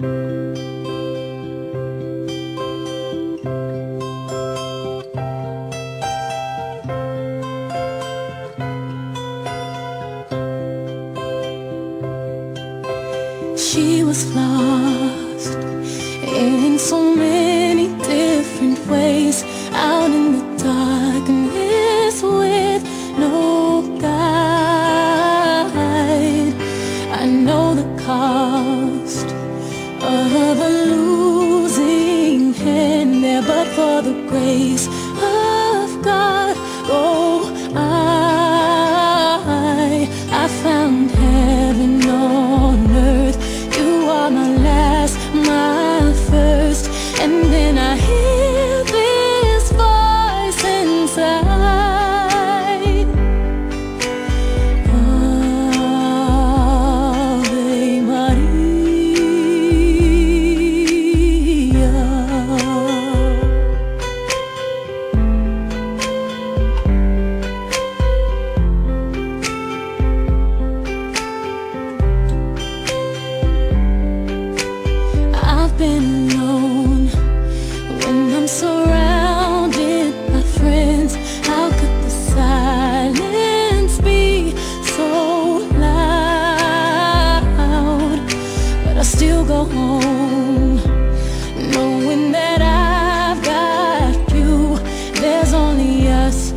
She was lost in so many different ways grace. been known. When I'm surrounded by friends How could the silence be so loud? But I still go home Knowing that I've got you. There's only us